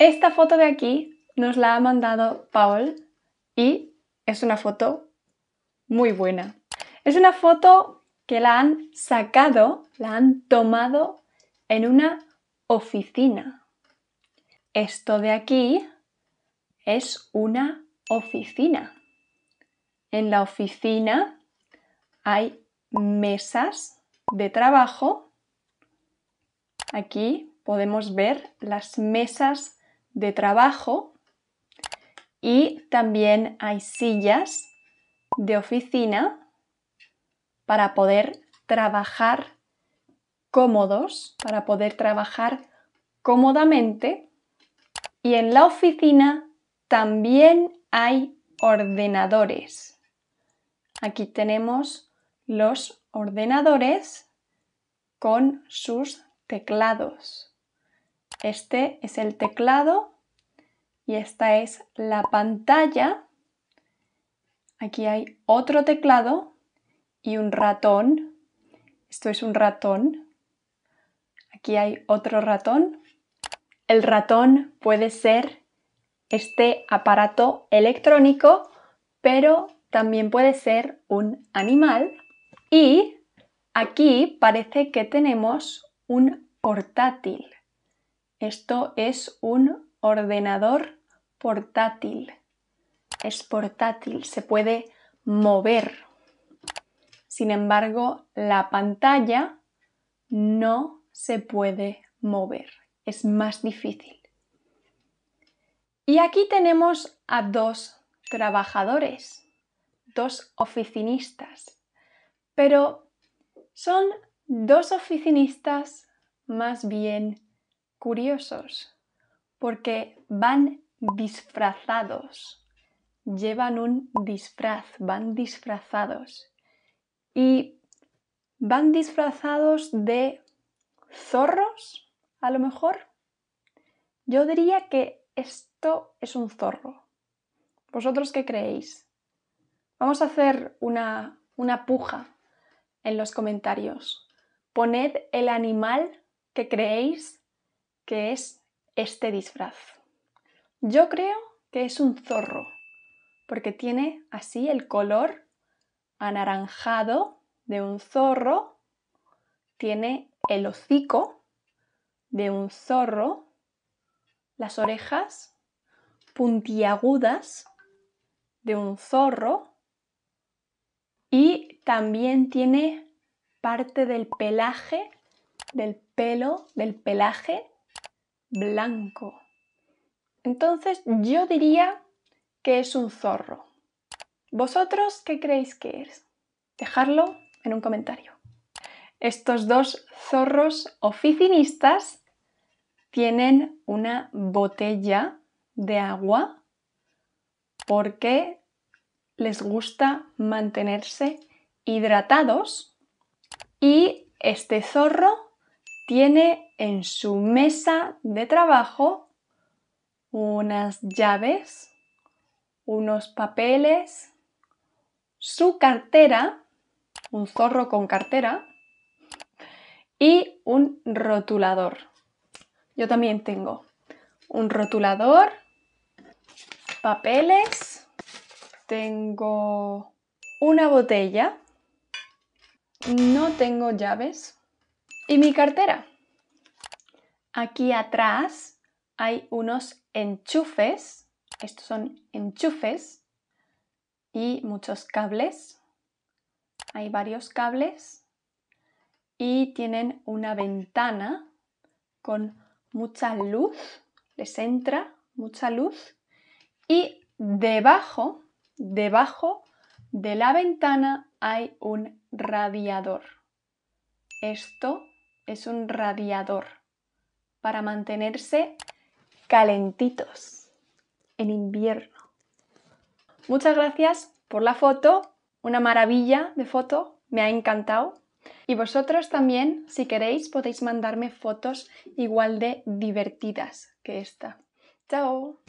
Esta foto de aquí nos la ha mandado Paul y es una foto muy buena. Es una foto que la han sacado, la han tomado en una oficina. Esto de aquí es una oficina. En la oficina hay mesas de trabajo. Aquí podemos ver las mesas de trabajo y también hay sillas de oficina para poder trabajar cómodos, para poder trabajar cómodamente. Y en la oficina también hay ordenadores. Aquí tenemos los ordenadores con sus teclados. Este es el teclado y esta es la pantalla. Aquí hay otro teclado y un ratón. Esto es un ratón. Aquí hay otro ratón. El ratón puede ser este aparato electrónico, pero también puede ser un animal. Y aquí parece que tenemos un portátil. Esto es un ordenador portátil. Es portátil, se puede mover. Sin embargo, la pantalla no se puede mover. Es más difícil. Y aquí tenemos a dos trabajadores, dos oficinistas. Pero son dos oficinistas más bien curiosos porque van disfrazados, llevan un disfraz, van disfrazados y van disfrazados de zorros, a lo mejor. Yo diría que esto es un zorro. ¿Vosotros qué creéis? Vamos a hacer una, una puja en los comentarios. Poned el animal que creéis que es este disfraz. Yo creo que es un zorro, porque tiene así el color anaranjado de un zorro, tiene el hocico de un zorro, las orejas puntiagudas de un zorro y también tiene parte del pelaje, del pelo, del pelaje blanco. Entonces yo diría que es un zorro. ¿Vosotros qué creéis que es? Dejadlo en un comentario. Estos dos zorros oficinistas tienen una botella de agua porque les gusta mantenerse hidratados y este zorro tiene en su mesa de trabajo unas llaves, unos papeles, su cartera, un zorro con cartera y un rotulador. Yo también tengo un rotulador, papeles, tengo una botella, no tengo llaves, ¿Y mi cartera? Aquí atrás hay unos enchufes. Estos son enchufes y muchos cables. Hay varios cables y tienen una ventana con mucha luz. Les entra mucha luz y debajo, debajo de la ventana hay un radiador. Esto es un radiador para mantenerse calentitos en invierno. Muchas gracias por la foto, una maravilla de foto, me ha encantado. Y vosotros también, si queréis, podéis mandarme fotos igual de divertidas que esta. ¡Chao!